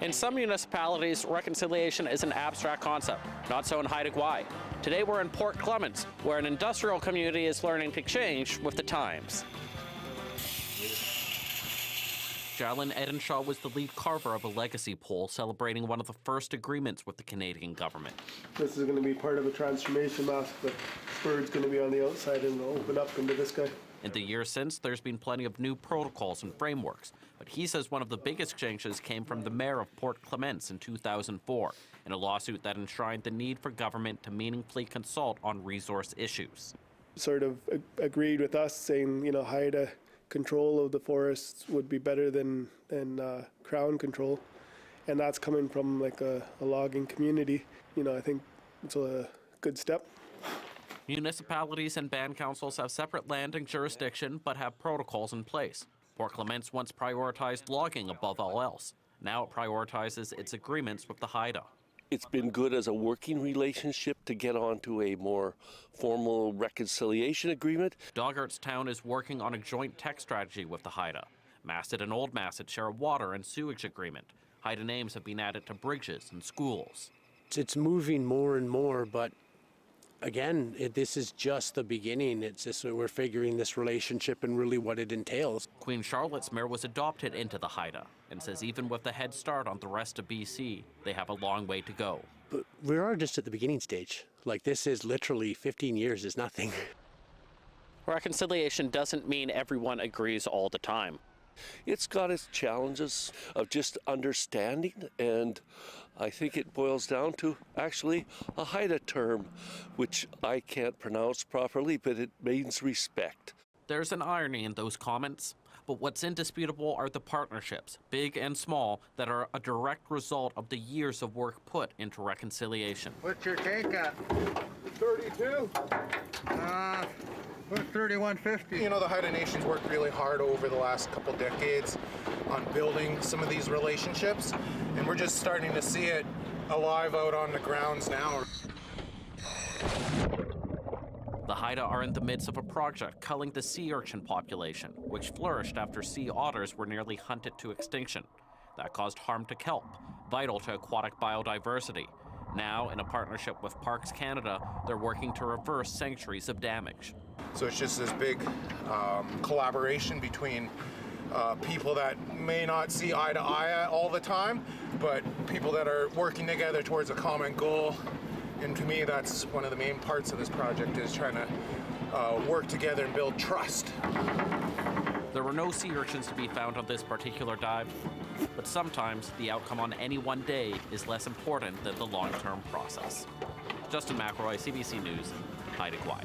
In some municipalities, reconciliation is an abstract concept, not so in Haida Gwaii. Today we're in Port Clements, where an industrial community is learning to change with the times. Jaalen Edenshaw was the lead carver of a legacy pole celebrating one of the first agreements with the Canadian government. This is going to be part of a transformation mask. But the bird's going to be on the outside and open up into this guy. In the years since, there's been plenty of new protocols and frameworks, but he says one of the biggest changes came from the mayor of Port Clements in 2004 in a lawsuit that enshrined the need for government to meaningfully consult on resource issues. Sort of agreed with us, saying, you know, Haida control of the forests would be better than, than uh, Crown control. And that's coming from like a, a logging community. You know, I think it's a good step. Municipalities and band councils have separate land and jurisdiction but have protocols in place. Port Clements once prioritized logging above all else. Now it prioritizes its agreements with the Haida. It's been good as a working relationship to get onto a more formal reconciliation agreement. Doggerts Town is working on a joint tech strategy with the Haida. Masset and Old Masset share a water and sewage agreement. Haida names have been added to bridges and schools. It's moving more and more, but again, it, this is just the beginning. It's just we're figuring this relationship and really what it entails. Queen Charlotte's mayor was adopted into the Haida and says even with the head start on the rest of BC, they have a long way to go. But we are just at the beginning stage. Like this is literally 15 years is nothing. Reconciliation doesn't mean everyone agrees all the time. It's got its challenges of just understanding, and I think it boils down to actually a Haida term, which I can't pronounce properly, but it means respect. There's an irony in those comments, but what's indisputable are the partnerships, big and small, that are a direct result of the years of work put into reconciliation. What's your take at? 32. Uh, Put 3150. You know, the Haida Nations worked really hard over the last couple decades on building some of these relationships, and we're just starting to see it alive out on the grounds now. The Haida are in the midst of a project culling the sea urchin population, which flourished after sea otters were nearly hunted to extinction. That caused harm to kelp, vital to aquatic biodiversity. Now, in a partnership with Parks Canada, they're working to reverse centuries of damage. So it's just this big um, collaboration between uh, people that may not see eye to eye all the time, but people that are working together towards a common goal. And to me, that's one of the main parts of this project is trying to uh, work together and build trust. There were no sea urchins to be found on this particular dive, but sometimes the outcome on any one day is less important than the long-term process. Justin McElroy, CBC News, Haida Gwaii.